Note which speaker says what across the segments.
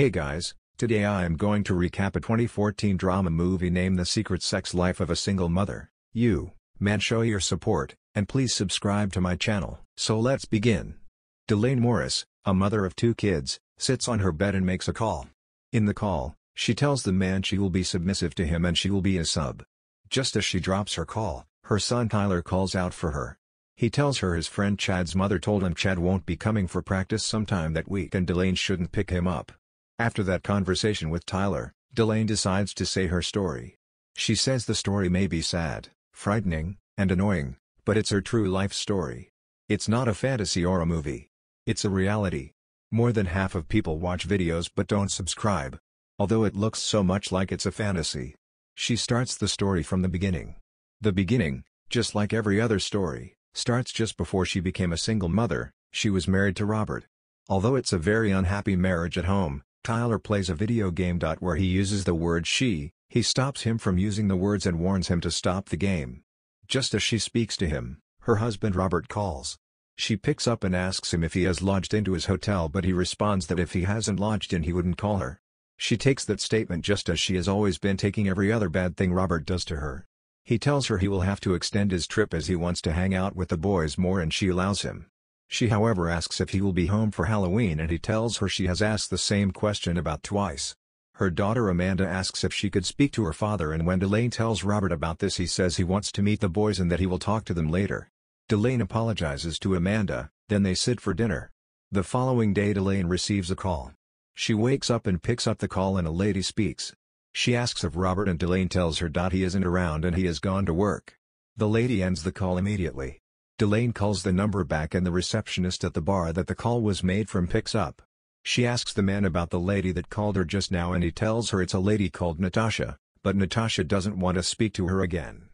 Speaker 1: Hey guys, today I am going to recap a 2014 drama movie named The Secret Sex Life of a Single Mother. You, man show your support, and please subscribe to my channel. So let's begin. Delaine Morris, a mother of two kids, sits on her bed and makes a call. In the call, she tells the man she will be submissive to him and she will be a sub. Just as she drops her call, her son Tyler calls out for her. He tells her his friend Chad's mother told him Chad won't be coming for practice sometime that week and Delaine shouldn't pick him up. After that conversation with Tyler, Delaine decides to say her story. She says the story may be sad, frightening, and annoying, but it's her true life story. It's not a fantasy or a movie. It's a reality. More than half of people watch videos but don't subscribe. Although it looks so much like it's a fantasy. She starts the story from the beginning. The beginning, just like every other story, starts just before she became a single mother, she was married to Robert. Although it's a very unhappy marriage at home, Tyler plays a video game. Where he uses the word she, he stops him from using the words and warns him to stop the game. Just as she speaks to him, her husband Robert calls. She picks up and asks him if he has lodged into his hotel but he responds that if he hasn't lodged in he wouldn't call her. She takes that statement just as she has always been taking every other bad thing Robert does to her. He tells her he will have to extend his trip as he wants to hang out with the boys more and she allows him. She however asks if he will be home for Halloween and he tells her she has asked the same question about twice. Her daughter Amanda asks if she could speak to her father and when Delaine tells Robert about this he says he wants to meet the boys and that he will talk to them later. Delaine apologizes to Amanda, then they sit for dinner. The following day Delaine receives a call. She wakes up and picks up the call and a lady speaks. She asks of Robert and Delaine tells her he isn't around and he has gone to work. The lady ends the call immediately. Delaine calls the number back and the receptionist at the bar that the call was made from picks up. She asks the man about the lady that called her just now and he tells her it's a lady called Natasha, but Natasha doesn't want to speak to her again.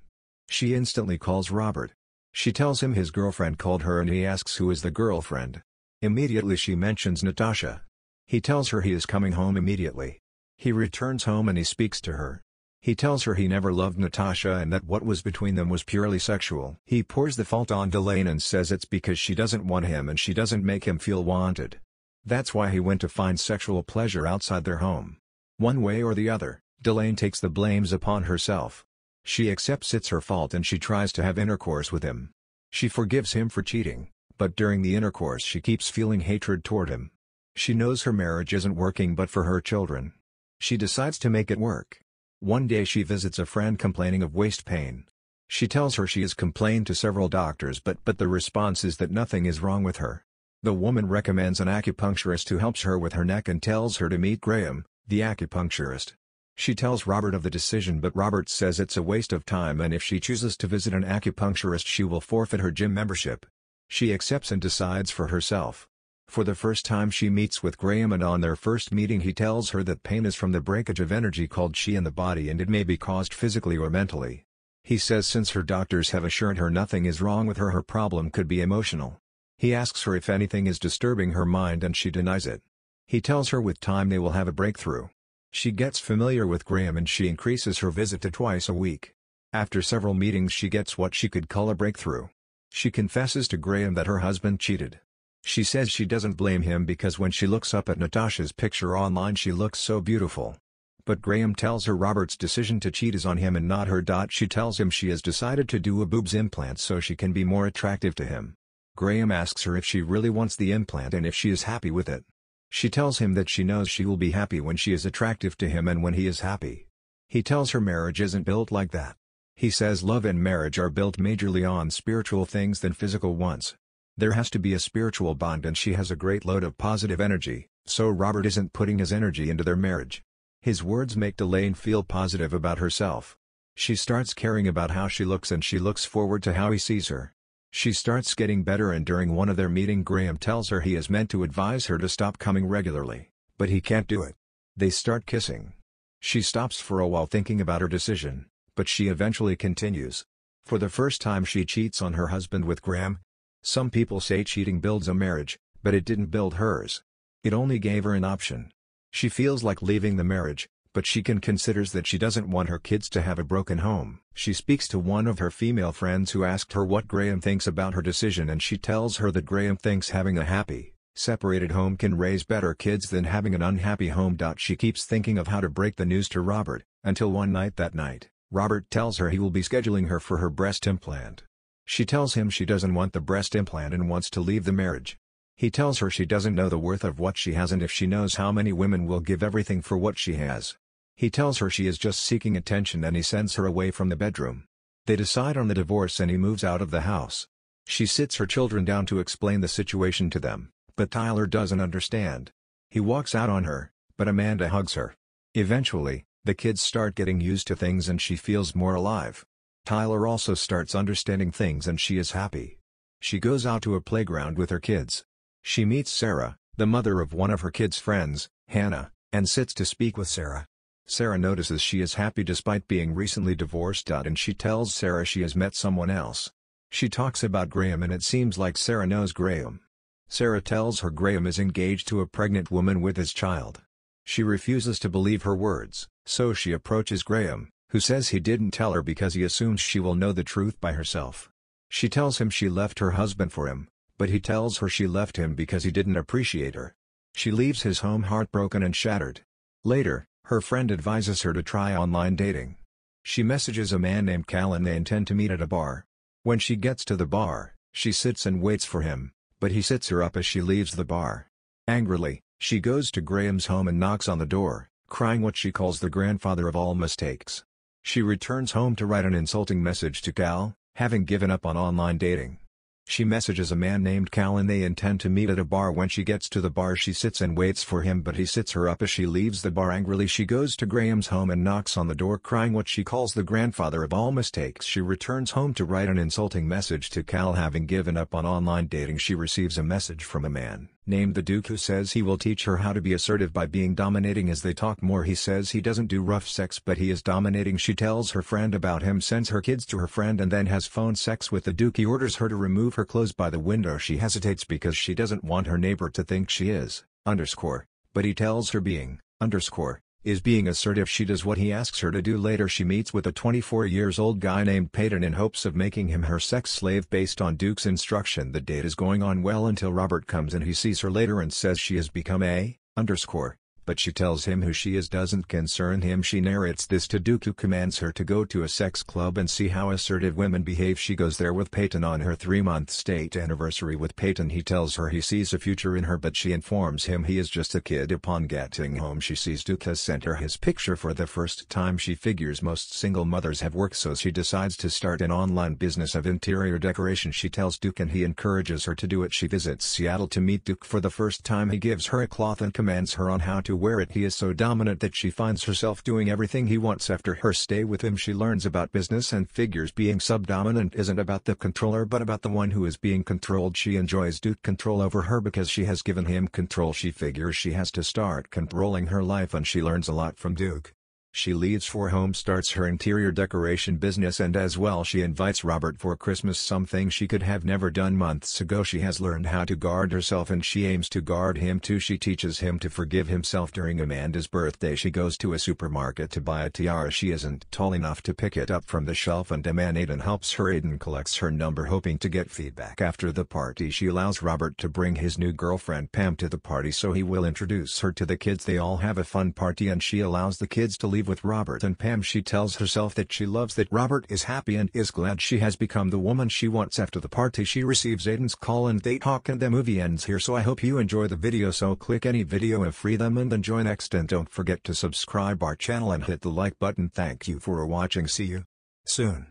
Speaker 1: She instantly calls Robert. She tells him his girlfriend called her and he asks who is the girlfriend. Immediately she mentions Natasha. He tells her he is coming home immediately. He returns home and he speaks to her. He tells her he never loved Natasha and that what was between them was purely sexual. He pours the fault on Delaine and says it's because she doesn't want him and she doesn't make him feel wanted. That's why he went to find sexual pleasure outside their home. One way or the other, Delaine takes the blames upon herself. She accepts it's her fault and she tries to have intercourse with him. She forgives him for cheating, but during the intercourse she keeps feeling hatred toward him. She knows her marriage isn't working but for her children, she decides to make it work. One day she visits a friend complaining of waist pain. She tells her she has complained to several doctors but but the response is that nothing is wrong with her. The woman recommends an acupuncturist who helps her with her neck and tells her to meet Graham, the acupuncturist. She tells Robert of the decision but Robert says it's a waste of time and if she chooses to visit an acupuncturist she will forfeit her gym membership. She accepts and decides for herself. For the first time she meets with Graham and on their first meeting he tells her that pain is from the breakage of energy called chi in the body and it may be caused physically or mentally. He says since her doctors have assured her nothing is wrong with her her problem could be emotional. He asks her if anything is disturbing her mind and she denies it. He tells her with time they will have a breakthrough. She gets familiar with Graham and she increases her visit to twice a week. After several meetings she gets what she could call a breakthrough. She confesses to Graham that her husband cheated. She says she doesn't blame him because when she looks up at Natasha's picture online she looks so beautiful. But Graham tells her Robert's decision to cheat is on him and not her. Dot. She tells him she has decided to do a boobs implant so she can be more attractive to him. Graham asks her if she really wants the implant and if she is happy with it. She tells him that she knows she will be happy when she is attractive to him and when he is happy. He tells her marriage isn't built like that. He says love and marriage are built majorly on spiritual things than physical ones. There has to be a spiritual bond and she has a great load of positive energy, so Robert isn't putting his energy into their marriage. His words make Delaine feel positive about herself. She starts caring about how she looks and she looks forward to how he sees her. She starts getting better and during one of their meeting Graham tells her he is meant to advise her to stop coming regularly, but he can't do it. They start kissing. She stops for a while thinking about her decision, but she eventually continues. For the first time she cheats on her husband with Graham, some people say cheating builds a marriage, but it didn't build hers. It only gave her an option. She feels like leaving the marriage, but she can considers that she doesn't want her kids to have a broken home. She speaks to one of her female friends who asked her what Graham thinks about her decision and she tells her that Graham thinks having a happy, Separated home can raise better kids than having an unhappy home. She keeps thinking of how to break the news to Robert, until one night that night, Robert tells her he will be scheduling her for her breast implant. She tells him she doesn't want the breast implant and wants to leave the marriage. He tells her she doesn't know the worth of what she has and if she knows how many women will give everything for what she has. He tells her she is just seeking attention and he sends her away from the bedroom. They decide on the divorce and he moves out of the house. She sits her children down to explain the situation to them, but Tyler doesn't understand. He walks out on her, but Amanda hugs her. Eventually, the kids start getting used to things and she feels more alive. Tyler also starts understanding things and she is happy. She goes out to a playground with her kids. She meets Sarah, the mother of one of her kids' friends, Hannah, and sits to speak with Sarah. Sarah notices she is happy despite being recently divorced and she tells Sarah she has met someone else. She talks about Graham and it seems like Sarah knows Graham. Sarah tells her Graham is engaged to a pregnant woman with his child. She refuses to believe her words, so she approaches Graham, who says he didn't tell her because he assumes she will know the truth by herself. She tells him she left her husband for him, but he tells her she left him because he didn't appreciate her. She leaves his home heartbroken and shattered. Later, her friend advises her to try online dating. She messages a man named Cal and they intend to meet at a bar. When she gets to the bar, she sits and waits for him, but he sits her up as she leaves the bar. Angrily, she goes to Graham's home and knocks on the door, crying what she calls the grandfather of all mistakes. She returns home to write an insulting message to Cal, having given up on online dating. She messages a man named Cal and they intend to meet at a bar. When she gets to the bar she sits and waits for him but he sits her up as she leaves the bar. Angrily she goes to Graham's home and knocks on the door crying what she calls the grandfather of all mistakes. She returns home to write an insulting message to Cal. Having given up on online dating she receives a message from a man named the Duke who says he will teach her how to be assertive by being dominating as they talk more. He says he doesn't do rough sex but he is dominating. She tells her friend about him sends her kids to her friend and then has phone sex with the Duke. He orders her to remove her clothes by the window. She hesitates because she doesn't want her neighbor to think she is, underscore, but he tells her being, underscore, is being assertive. She does what he asks her to do. Later she meets with a 24 years old guy named Peyton in hopes of making him her sex slave based on Duke's instruction. The date is going on well until Robert comes and he sees her later and says she has become a, underscore, but she tells him who she is doesn't concern him. She narrates this to Duke who commands her to go to a sex club and see how assertive women behave. She goes there with Peyton on her three-month state anniversary with Peyton. He tells her he sees a future in her but she informs him he is just a kid. Upon getting home she sees Duke has sent her his picture for the first time. She figures most single mothers have work so she decides to start an online business of interior decoration. She tells Duke and he encourages her to do it. She visits Seattle to meet Duke. For the first time he gives her a cloth and commands her on how to wear it he is so dominant that she finds herself doing everything he wants after her stay with him. She learns about business and figures being subdominant isn't about the controller but about the one who is being controlled. She enjoys Duke control over her because she has given him control. She figures she has to start controlling her life and she learns a lot from Duke. She leaves for home starts her interior decoration business and as well she invites Robert for Christmas something she could have never done months ago. She has learned how to guard herself and she aims to guard him too. She teaches him to forgive himself during Amanda's birthday. She goes to a supermarket to buy a tiara. She isn't tall enough to pick it up from the shelf and Amanda Aiden helps her. Aiden collects her number hoping to get feedback after the party. She allows Robert to bring his new girlfriend Pam to the party so he will introduce her to the kids. They all have a fun party and she allows the kids to leave with Robert and Pam she tells herself that she loves that Robert is happy and is glad she has become the woman she wants. After the party she receives Aiden's call and they talk and the movie ends here. So I hope you enjoy the video so click any video of freedom and enjoy next. And don't forget to subscribe our channel and hit the like button. Thank you for watching. See you soon